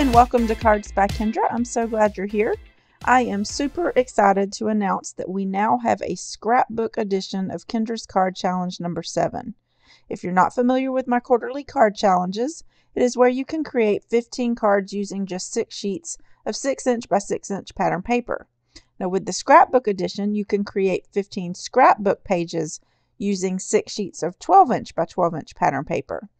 and welcome to Cards by Kendra. I'm so glad you're here. I am super excited to announce that we now have a scrapbook edition of Kendra's Card Challenge number 7. If you're not familiar with my quarterly card challenges, it is where you can create 15 cards using just 6 sheets of 6 inch by 6 inch pattern paper. Now with the scrapbook edition, you can create 15 scrapbook pages using 6 sheets of 12 inch by 12 inch pattern paper.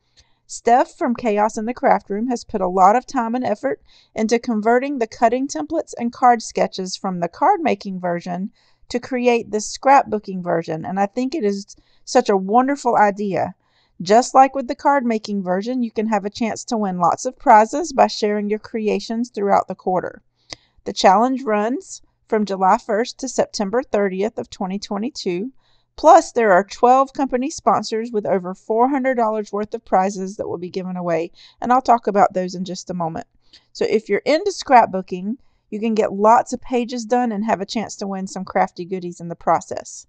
Steph from Chaos in the Craft Room has put a lot of time and effort into converting the cutting templates and card sketches from the card making version to create this scrapbooking version, and I think it is such a wonderful idea. Just like with the card making version, you can have a chance to win lots of prizes by sharing your creations throughout the quarter. The challenge runs from July 1st to September 30th of 2022 Plus, there are 12 company sponsors with over $400 worth of prizes that will be given away, and I'll talk about those in just a moment. So, if you're into scrapbooking, you can get lots of pages done and have a chance to win some crafty goodies in the process.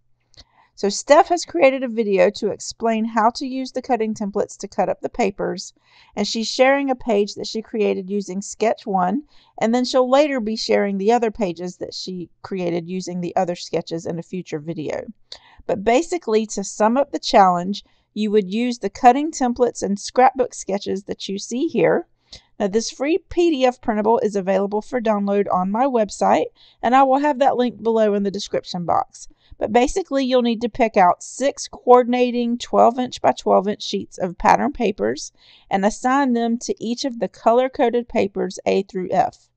So Steph has created a video to explain how to use the cutting templates to cut up the papers, and she's sharing a page that she created using Sketch 1, and then she'll later be sharing the other pages that she created using the other sketches in a future video. But basically, to sum up the challenge, you would use the cutting templates and scrapbook sketches that you see here. Now, this free PDF printable is available for download on my website, and I will have that link below in the description box. But basically, you'll need to pick out six coordinating 12 inch by 12 inch sheets of pattern papers and assign them to each of the color coded papers A through F.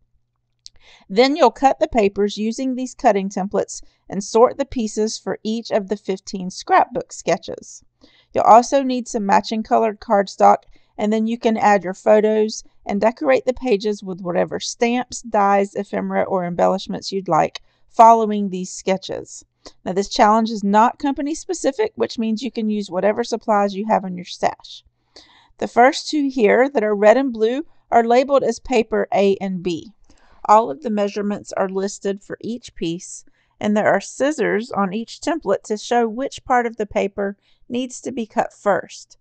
Then you'll cut the papers using these cutting templates and sort the pieces for each of the 15 scrapbook sketches. You'll also need some matching colored cardstock and then you can add your photos and decorate the pages with whatever stamps, dies, ephemera, or embellishments you'd like following these sketches. Now, this challenge is not company specific, which means you can use whatever supplies you have in your stash. The first two here that are red and blue are labeled as paper A and B. All of the measurements are listed for each piece, and there are scissors on each template to show which part of the paper needs to be cut first.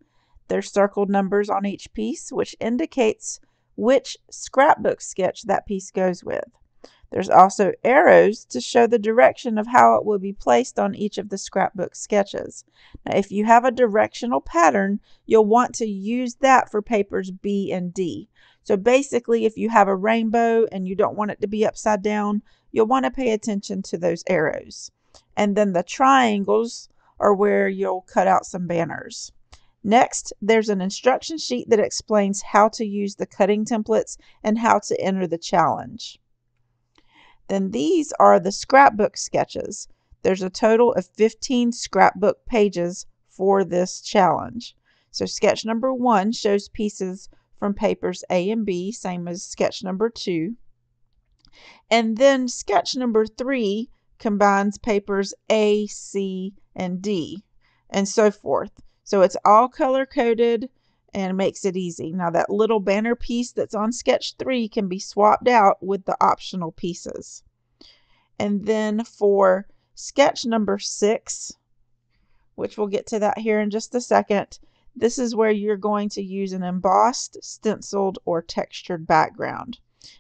There's circled numbers on each piece, which indicates which scrapbook sketch that piece goes with. There's also arrows to show the direction of how it will be placed on each of the scrapbook sketches. Now, if you have a directional pattern, you'll want to use that for papers B and D. So basically, if you have a rainbow and you don't want it to be upside down, you'll want to pay attention to those arrows. And then the triangles are where you'll cut out some banners. Next, there's an instruction sheet that explains how to use the cutting templates and how to enter the challenge. Then these are the scrapbook sketches. There's a total of 15 scrapbook pages for this challenge. So sketch number one shows pieces from papers A and B, same as sketch number two. And then sketch number three combines papers A, C, and D, and so forth. So it's all color coded and makes it easy. Now that little banner piece that's on sketch three can be swapped out with the optional pieces. And then for sketch number six, which we'll get to that here in just a second, this is where you're going to use an embossed, stenciled, or textured background.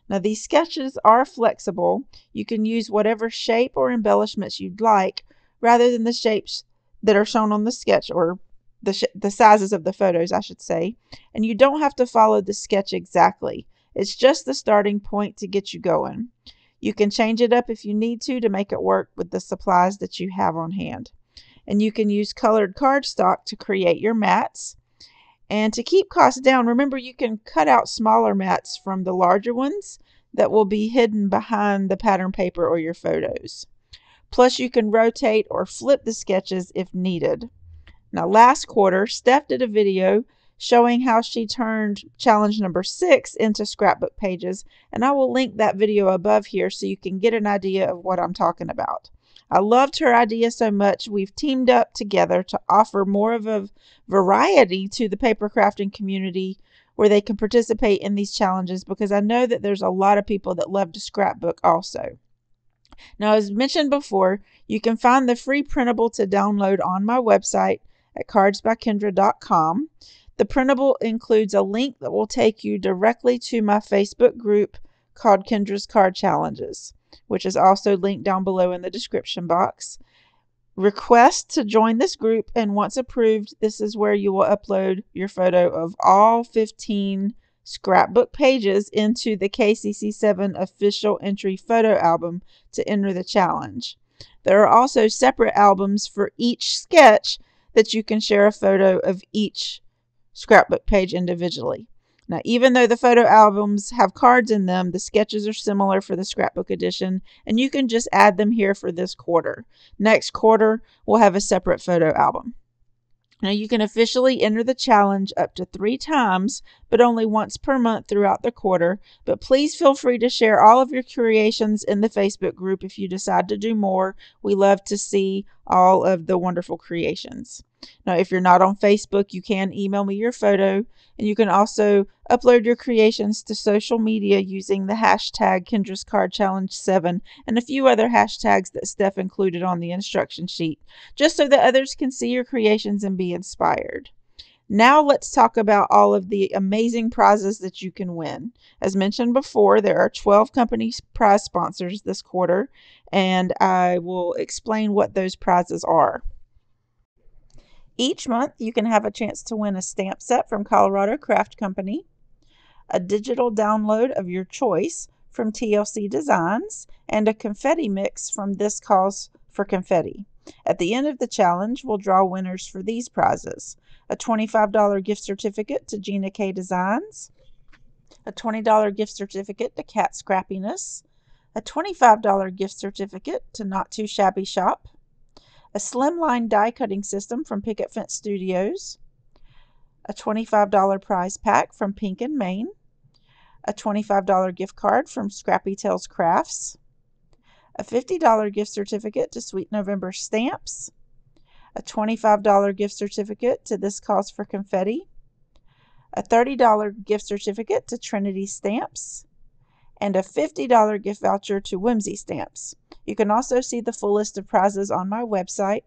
Now these sketches are flexible. You can use whatever shape or embellishments you'd like rather than the shapes that are shown on the sketch or the, the sizes of the photos, I should say. And you don't have to follow the sketch exactly. It's just the starting point to get you going. You can change it up if you need to to make it work with the supplies that you have on hand. And you can use colored cardstock to create your mats. And to keep costs down, remember you can cut out smaller mats from the larger ones that will be hidden behind the pattern paper or your photos. Plus, you can rotate or flip the sketches if needed. Now, last quarter, Steph did a video showing how she turned challenge number six into scrapbook pages, and I will link that video above here so you can get an idea of what I'm talking about. I loved her idea so much, we've teamed up together to offer more of a variety to the paper crafting community where they can participate in these challenges because I know that there's a lot of people that love to scrapbook also. Now, as mentioned before, you can find the free printable to download on my website at cardsbykendra.com. The printable includes a link that will take you directly to my Facebook group called Kendra's Card Challenges, which is also linked down below in the description box. Request to join this group, and once approved, this is where you will upload your photo of all 15 scrapbook pages into the KCC7 official entry photo album to enter the challenge. There are also separate albums for each sketch that you can share a photo of each scrapbook page individually. Now, even though the photo albums have cards in them, the sketches are similar for the scrapbook edition, and you can just add them here for this quarter. Next quarter, we'll have a separate photo album. Now, you can officially enter the challenge up to three times, but only once per month throughout the quarter. But please feel free to share all of your creations in the Facebook group if you decide to do more. We love to see all of the wonderful creations. Now, if you're not on Facebook, you can email me your photo, and you can also upload your creations to social media using the hashtag Kendra's Card Challenge 7 and a few other hashtags that Steph included on the instruction sheet, just so that others can see your creations and be inspired. Now let's talk about all of the amazing prizes that you can win. As mentioned before, there are 12 company prize sponsors this quarter, and I will explain what those prizes are. Each month, you can have a chance to win a stamp set from Colorado Craft Company, a digital download of your choice from TLC Designs, and a confetti mix from This Calls for Confetti. At the end of the challenge, we'll draw winners for these prizes a $25 gift certificate to Gina K Designs, a $20 gift certificate to Kat Scrappiness, a $25 gift certificate to Not Too Shabby Shop, a slimline die cutting system from Picket Fence Studios, a $25 prize pack from Pink and Main, a $25 gift card from Scrappy Tales Crafts, a $50 gift certificate to Sweet November Stamps, a $25 gift certificate to This Calls for Confetti, a $30 gift certificate to Trinity Stamps, and a $50 gift voucher to Whimsy Stamps. You can also see the full list of prizes on my website.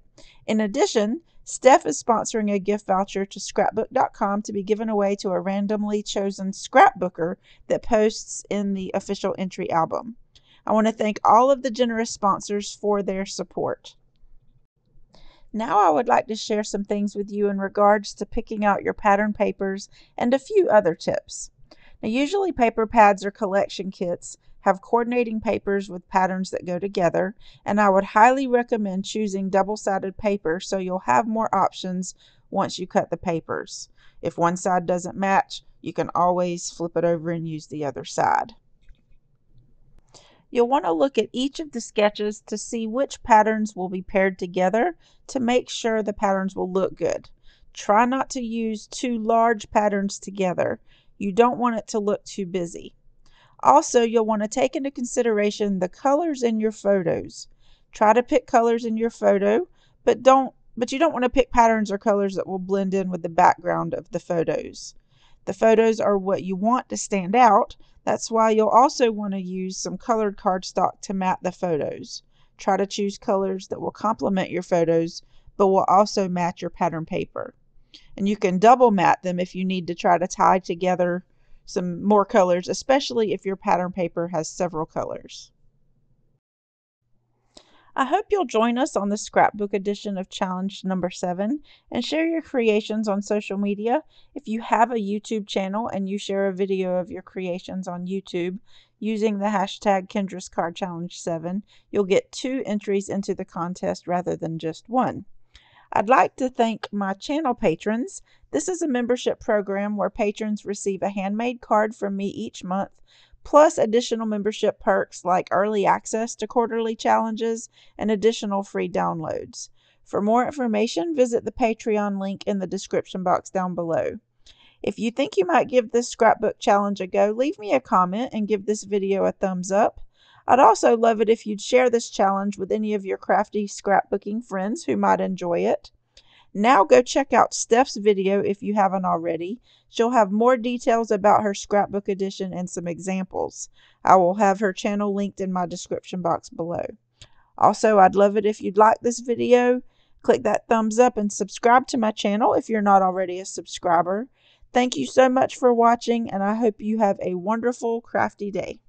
In addition, Steph is sponsoring a gift voucher to scrapbook.com to be given away to a randomly chosen scrapbooker that posts in the official entry album. I want to thank all of the generous sponsors for their support. Now I would like to share some things with you in regards to picking out your pattern papers and a few other tips. Now usually paper pads or collection kits have coordinating papers with patterns that go together, and I would highly recommend choosing double-sided paper so you'll have more options once you cut the papers. If one side doesn't match, you can always flip it over and use the other side. You'll want to look at each of the sketches to see which patterns will be paired together to make sure the patterns will look good. Try not to use two large patterns together. You don't want it to look too busy. Also, you'll want to take into consideration the colors in your photos. Try to pick colors in your photo, but don't but you don't want to pick patterns or colors that will blend in with the background of the photos. The photos are what you want to stand out. That's why you'll also want to use some colored cardstock to mat the photos. Try to choose colors that will complement your photos, but will also match your pattern paper. And you can double mat them if you need to try to tie together some more colors, especially if your pattern paper has several colors. I hope you'll join us on the scrapbook edition of challenge number seven and share your creations on social media. If you have a YouTube channel and you share a video of your creations on YouTube using the hashtag Kendra's Card Challenge 7, you'll get two entries into the contest rather than just one. I'd like to thank my channel patrons. This is a membership program where patrons receive a handmade card from me each month, plus additional membership perks like early access to quarterly challenges and additional free downloads. For more information, visit the Patreon link in the description box down below. If you think you might give this scrapbook challenge a go, leave me a comment and give this video a thumbs up. I'd also love it if you'd share this challenge with any of your crafty scrapbooking friends who might enjoy it. Now go check out Steph's video if you haven't already. She'll have more details about her scrapbook edition and some examples. I will have her channel linked in my description box below. Also, I'd love it if you'd like this video, Click that thumbs up and subscribe to my channel if you're not already a subscriber. Thank you so much for watching, and I hope you have a wonderful crafty day.